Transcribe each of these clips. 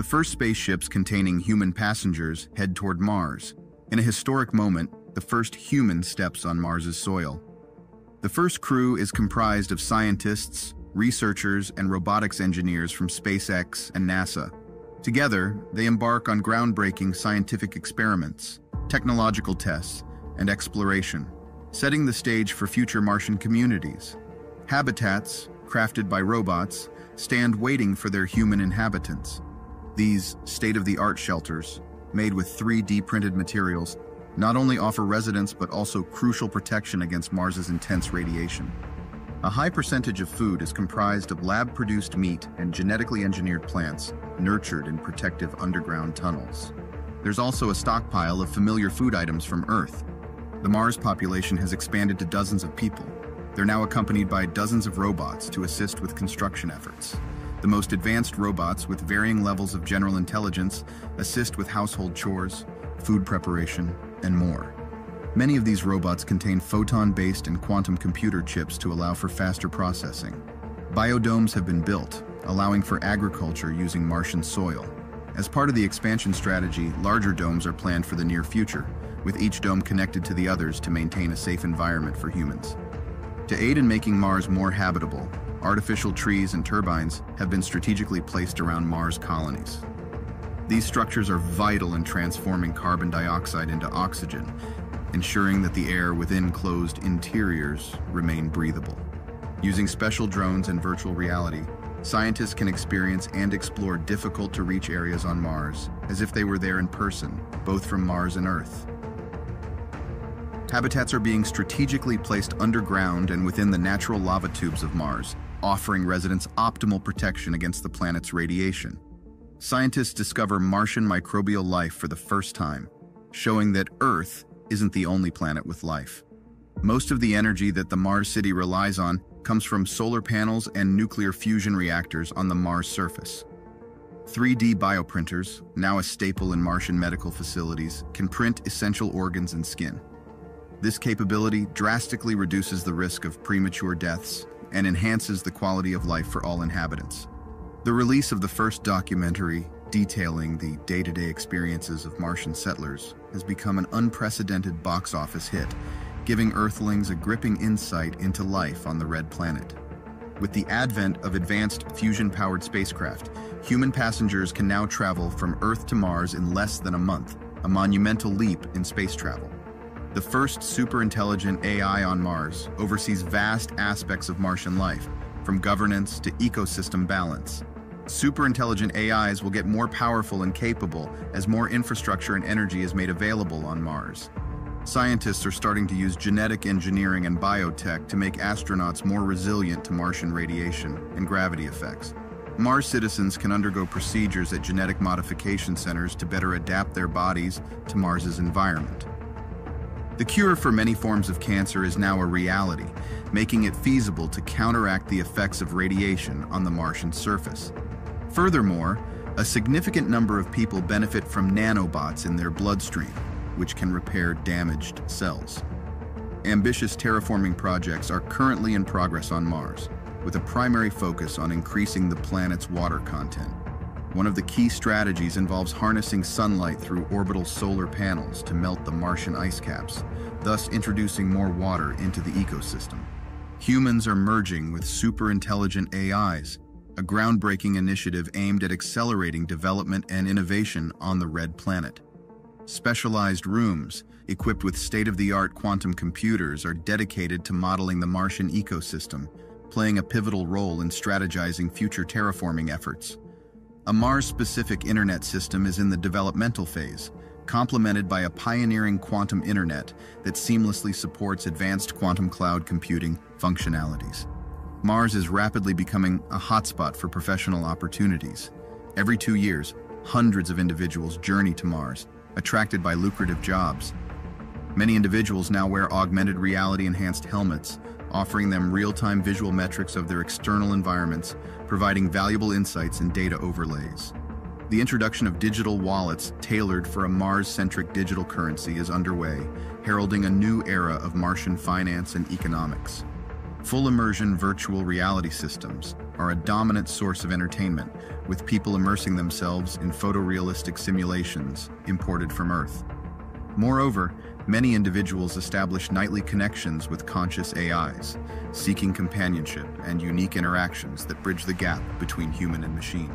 The first spaceships containing human passengers head toward Mars. In a historic moment, the first human steps on Mars's soil. The first crew is comprised of scientists, researchers, and robotics engineers from SpaceX and NASA. Together, they embark on groundbreaking scientific experiments, technological tests, and exploration, setting the stage for future Martian communities. Habitats, crafted by robots, stand waiting for their human inhabitants. These state-of-the-art shelters, made with 3D printed materials, not only offer residents but also crucial protection against Mars's intense radiation. A high percentage of food is comprised of lab-produced meat and genetically engineered plants nurtured in protective underground tunnels. There's also a stockpile of familiar food items from Earth. The Mars population has expanded to dozens of people. They're now accompanied by dozens of robots to assist with construction efforts. The most advanced robots with varying levels of general intelligence assist with household chores, food preparation, and more. Many of these robots contain photon-based and quantum computer chips to allow for faster processing. Biodomes have been built, allowing for agriculture using Martian soil. As part of the expansion strategy, larger domes are planned for the near future, with each dome connected to the others to maintain a safe environment for humans. To aid in making Mars more habitable, artificial trees and turbines have been strategically placed around Mars colonies. These structures are vital in transforming carbon dioxide into oxygen ensuring that the air within closed interiors remain breathable. Using special drones and virtual reality, scientists can experience and explore difficult-to-reach areas on Mars as if they were there in person, both from Mars and Earth. Habitats are being strategically placed underground and within the natural lava tubes of Mars, offering residents optimal protection against the planet's radiation. Scientists discover Martian microbial life for the first time, showing that Earth isn't the only planet with life. Most of the energy that the Mars city relies on comes from solar panels and nuclear fusion reactors on the Mars surface. 3D bioprinters, now a staple in Martian medical facilities, can print essential organs and skin. This capability drastically reduces the risk of premature deaths and enhances the quality of life for all inhabitants. The release of the first documentary, detailing the day-to-day -day experiences of Martian settlers, has become an unprecedented box office hit, giving Earthlings a gripping insight into life on the Red Planet. With the advent of advanced fusion-powered spacecraft, human passengers can now travel from Earth to Mars in less than a month, a monumental leap in space travel. The first super-intelligent AI on Mars oversees vast aspects of Martian life, from governance to ecosystem balance. Super-intelligent AIs will get more powerful and capable as more infrastructure and energy is made available on Mars. Scientists are starting to use genetic engineering and biotech to make astronauts more resilient to Martian radiation and gravity effects. Mars citizens can undergo procedures at genetic modification centers to better adapt their bodies to Mars's environment. The cure for many forms of cancer is now a reality, making it feasible to counteract the effects of radiation on the Martian surface. Furthermore, a significant number of people benefit from nanobots in their bloodstream, which can repair damaged cells. Ambitious terraforming projects are currently in progress on Mars, with a primary focus on increasing the planet's water content. One of the key strategies involves harnessing sunlight through orbital solar panels to melt the Martian ice caps, thus introducing more water into the ecosystem. Humans are merging with super-intelligent AIs, a groundbreaking initiative aimed at accelerating development and innovation on the Red Planet. Specialized rooms, equipped with state-of-the-art quantum computers, are dedicated to modeling the Martian ecosystem, playing a pivotal role in strategizing future terraforming efforts. A Mars-specific internet system is in the developmental phase, complemented by a pioneering quantum internet that seamlessly supports advanced quantum cloud computing functionalities. Mars is rapidly becoming a hotspot for professional opportunities. Every two years, hundreds of individuals journey to Mars, attracted by lucrative jobs. Many individuals now wear augmented reality-enhanced helmets, offering them real-time visual metrics of their external environments, providing valuable insights and data overlays. The introduction of digital wallets tailored for a Mars-centric digital currency is underway, heralding a new era of Martian finance and economics. Full immersion virtual reality systems are a dominant source of entertainment, with people immersing themselves in photorealistic simulations imported from Earth. Moreover, many individuals establish nightly connections with conscious AIs, seeking companionship and unique interactions that bridge the gap between human and machine.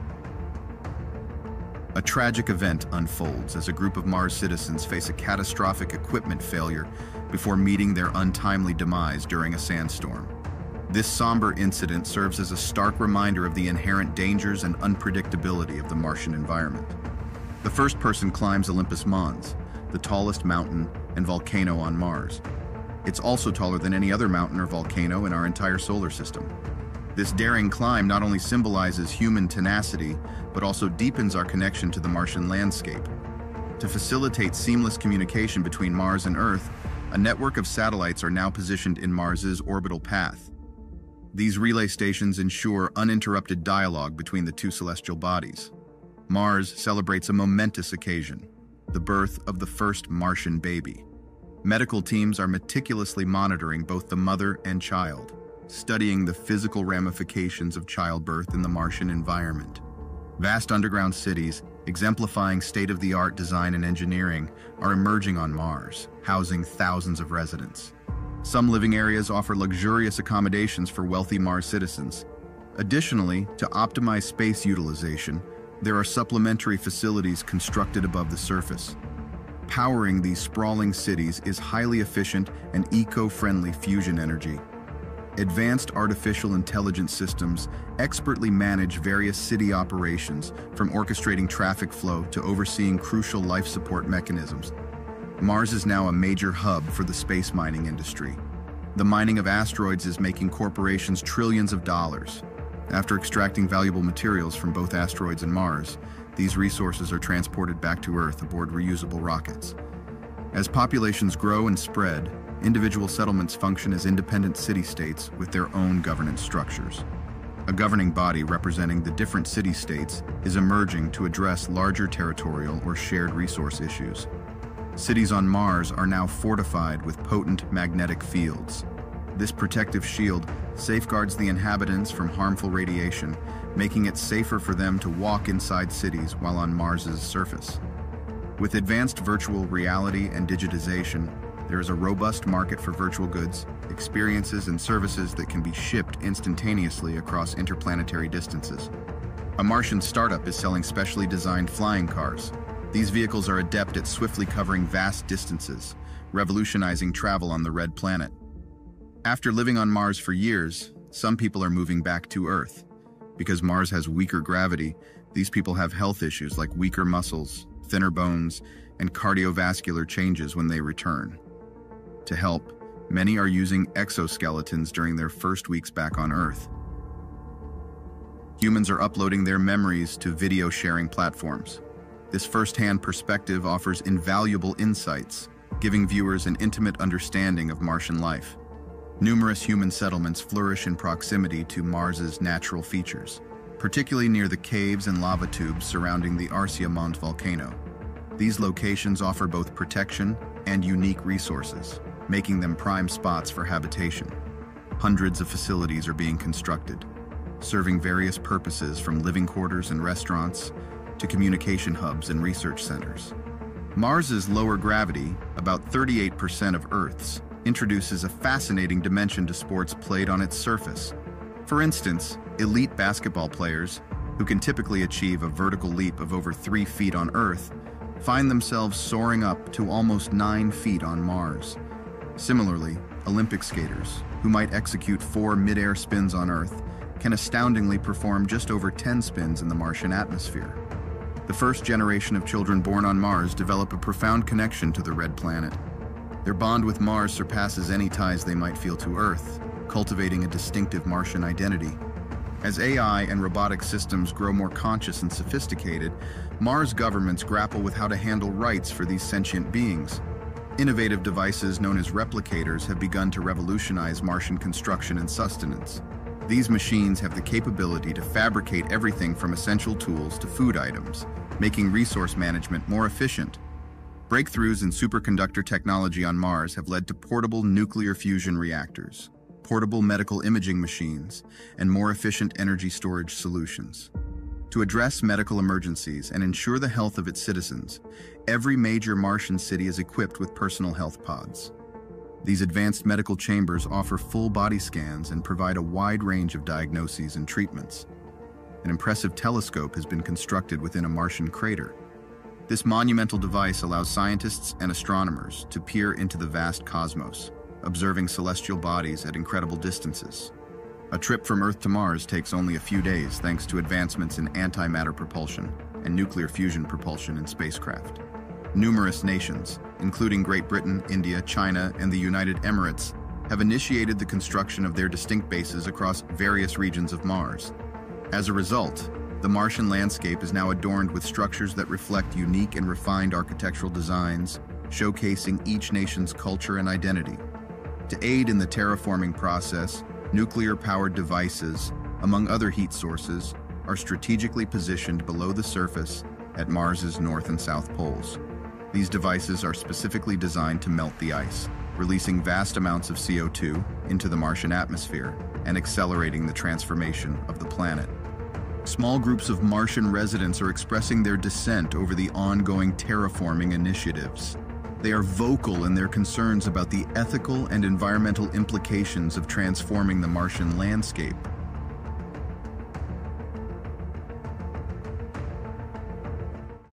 A tragic event unfolds as a group of Mars citizens face a catastrophic equipment failure before meeting their untimely demise during a sandstorm. This somber incident serves as a stark reminder of the inherent dangers and unpredictability of the Martian environment. The first person climbs Olympus Mons, the tallest mountain and volcano on Mars. It's also taller than any other mountain or volcano in our entire solar system. This daring climb not only symbolizes human tenacity, but also deepens our connection to the Martian landscape. To facilitate seamless communication between Mars and Earth, a network of satellites are now positioned in Mars's orbital path. These relay stations ensure uninterrupted dialogue between the two celestial bodies. Mars celebrates a momentous occasion, the birth of the first Martian baby. Medical teams are meticulously monitoring both the mother and child studying the physical ramifications of childbirth in the Martian environment. Vast underground cities, exemplifying state-of-the-art design and engineering, are emerging on Mars, housing thousands of residents. Some living areas offer luxurious accommodations for wealthy Mars citizens. Additionally, to optimize space utilization, there are supplementary facilities constructed above the surface. Powering these sprawling cities is highly efficient and eco-friendly fusion energy, Advanced artificial intelligence systems expertly manage various city operations, from orchestrating traffic flow to overseeing crucial life support mechanisms. Mars is now a major hub for the space mining industry. The mining of asteroids is making corporations trillions of dollars. After extracting valuable materials from both asteroids and Mars, these resources are transported back to Earth aboard reusable rockets. As populations grow and spread, individual settlements function as independent city-states with their own governance structures. A governing body representing the different city-states is emerging to address larger territorial or shared resource issues. Cities on Mars are now fortified with potent magnetic fields. This protective shield safeguards the inhabitants from harmful radiation, making it safer for them to walk inside cities while on Mars's surface. With advanced virtual reality and digitization, there is a robust market for virtual goods, experiences, and services that can be shipped instantaneously across interplanetary distances. A Martian startup is selling specially designed flying cars. These vehicles are adept at swiftly covering vast distances, revolutionizing travel on the Red Planet. After living on Mars for years, some people are moving back to Earth. Because Mars has weaker gravity, these people have health issues like weaker muscles, thinner bones, and cardiovascular changes when they return. To help, many are using exoskeletons during their first weeks back on Earth. Humans are uploading their memories to video sharing platforms. This first-hand perspective offers invaluable insights, giving viewers an intimate understanding of Martian life. Numerous human settlements flourish in proximity to Mars's natural features, particularly near the caves and lava tubes surrounding the Arsia Mons volcano. These locations offer both protection and unique resources making them prime spots for habitation. Hundreds of facilities are being constructed, serving various purposes from living quarters and restaurants to communication hubs and research centers. Mars's lower gravity, about 38% of Earth's, introduces a fascinating dimension to sports played on its surface. For instance, elite basketball players, who can typically achieve a vertical leap of over three feet on Earth, find themselves soaring up to almost nine feet on Mars. Similarly, Olympic skaters, who might execute four mid-air spins on Earth, can astoundingly perform just over 10 spins in the Martian atmosphere. The first generation of children born on Mars develop a profound connection to the red planet. Their bond with Mars surpasses any ties they might feel to Earth, cultivating a distinctive Martian identity. As AI and robotic systems grow more conscious and sophisticated, Mars governments grapple with how to handle rights for these sentient beings. Innovative devices known as replicators have begun to revolutionize Martian construction and sustenance. These machines have the capability to fabricate everything from essential tools to food items, making resource management more efficient. Breakthroughs in superconductor technology on Mars have led to portable nuclear fusion reactors. portable medical imaging machines, and more efficient energy storage solutions. To address medical emergencies and ensure the health of its citizens, every major Martian city is equipped with personal health pods. These advanced medical chambers offer full body scans and provide a wide range of diagnoses and treatments. An impressive telescope has been constructed within a Martian crater. This monumental device allows scientists and astronomers to peer into the vast cosmos, observing celestial bodies at incredible distances. A trip from Earth to Mars takes only a few days thanks to advancements in antimatter propulsion and nuclear fusion propulsion in spacecraft. Numerous nations, including Great Britain, India, China, and the United Emirates, have initiated the construction of their distinct bases across various regions of Mars. As a result, the Martian landscape is now adorned with structures that reflect unique and refined architectural designs, showcasing each nation's culture and identity. To aid in the terraforming process, nuclear-powered devices, among other heat sources, are strategically positioned below the surface at Mars's north and south poles. These devices are specifically designed to melt the ice, releasing vast amounts of CO2 into the Martian atmosphere and accelerating the transformation of the planet. Small groups of Martian residents are expressing their dissent over the ongoing terraforming initiatives. They are vocal in their concerns about the ethical and environmental implications of transforming the Martian landscape